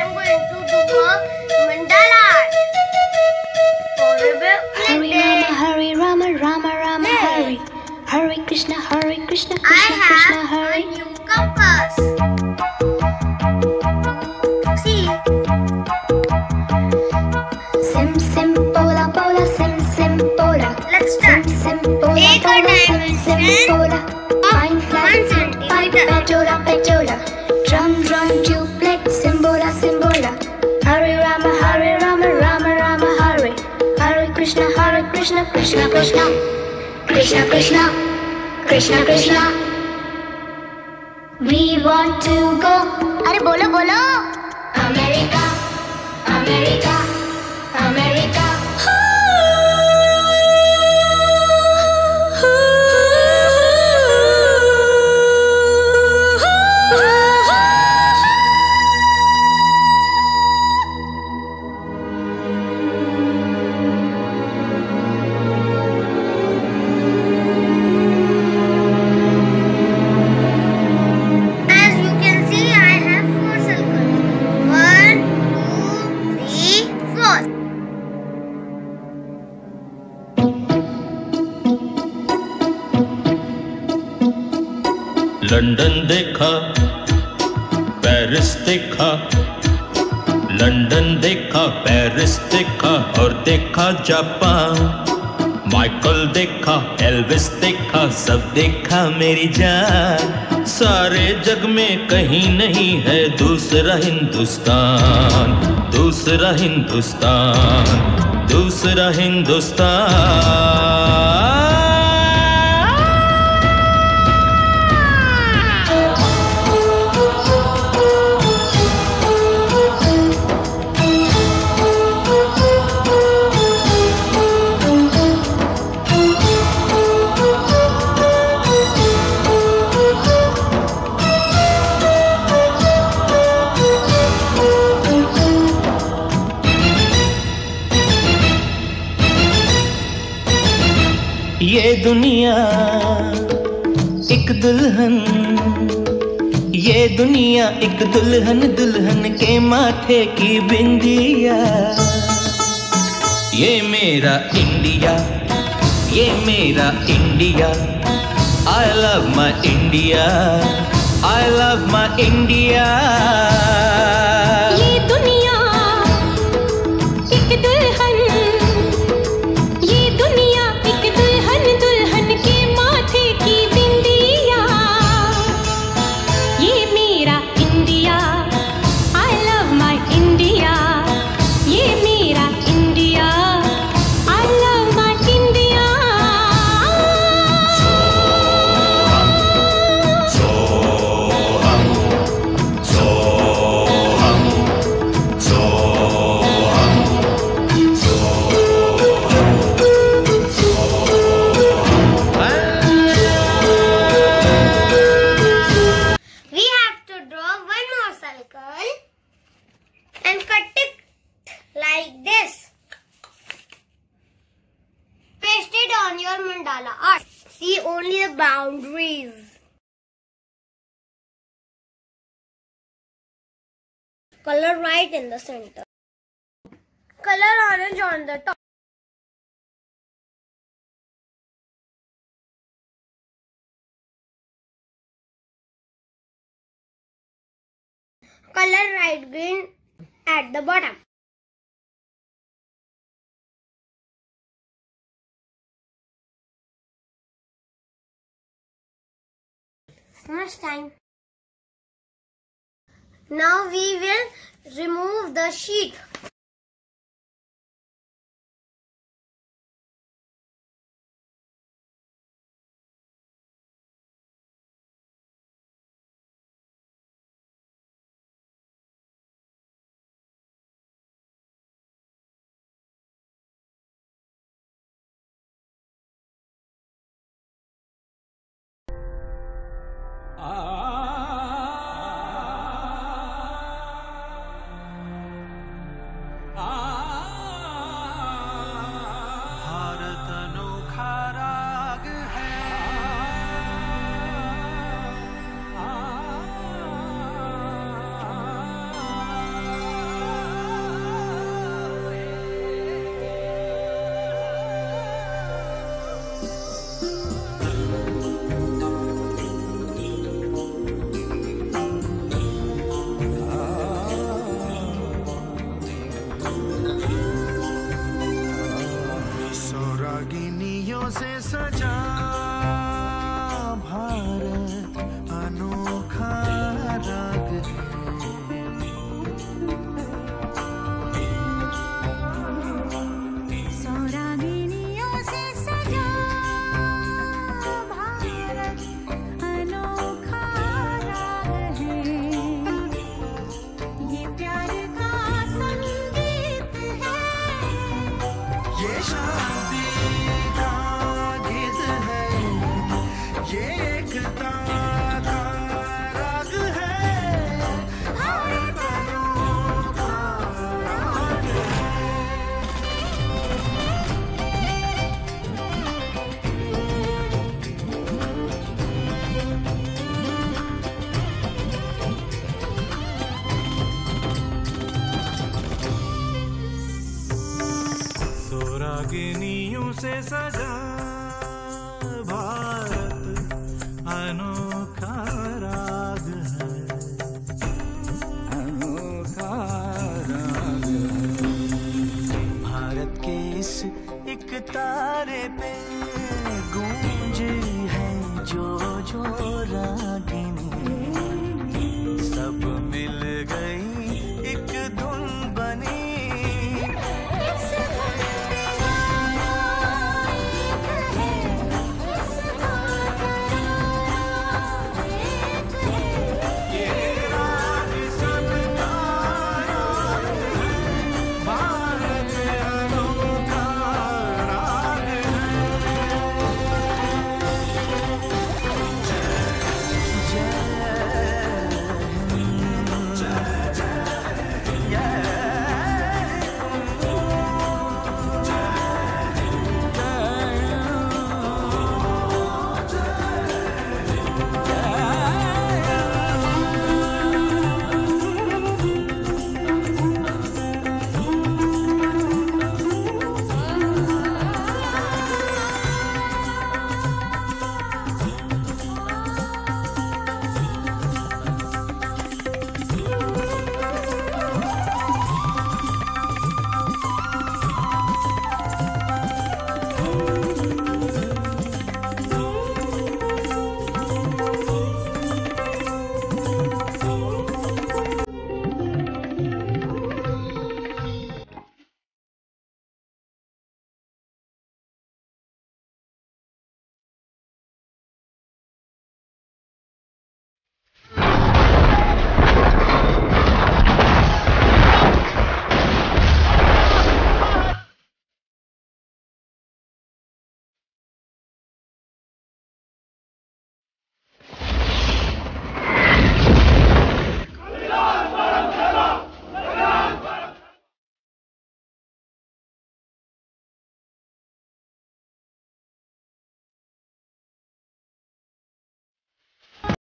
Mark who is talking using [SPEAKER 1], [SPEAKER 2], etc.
[SPEAKER 1] I'm going to do a mandala art.
[SPEAKER 2] Hurry Rama, hurry Rama, Rama Rama,
[SPEAKER 1] Hey.
[SPEAKER 2] hurry. Hurry Krishna, hurry Krishna,
[SPEAKER 1] I
[SPEAKER 2] Krishna Krishna,
[SPEAKER 1] have
[SPEAKER 2] hurry.
[SPEAKER 1] a new compass.
[SPEAKER 2] Krishna, Hare Krishna, Krishna Krishna. Krishna Krishna, Krishna Krishna. We want to go.
[SPEAKER 1] अरे बोलो बोलो
[SPEAKER 2] America, America.
[SPEAKER 3] London देखा, Paris देखा, London देखा, Paris देखा और देखा Japan. Michael देखा, एल्विस देखा, सब देखा मेरी जान। सारे जग में कहीं नहीं है दूसरा हिंदुस्तान दूसरा हिंदुस्तान दूसरा हिंदुस्तान। दुनिया, एक दुल्हन। ये दुनिया, एक दुल्हन दुल्हन के माथे की बिंदिया। ये मेरा इंडिया, ये मेरा India. I love my India I love my India
[SPEAKER 1] only the boundaries. Color white in the center. Color orange on the top. Color light green at the bottom. Much time. Now we will remove the sheet.
[SPEAKER 4] रागिनियों से सजा भारत अनोखा राग है
[SPEAKER 3] अनोखा राग है। भारत के इस एक तारे पे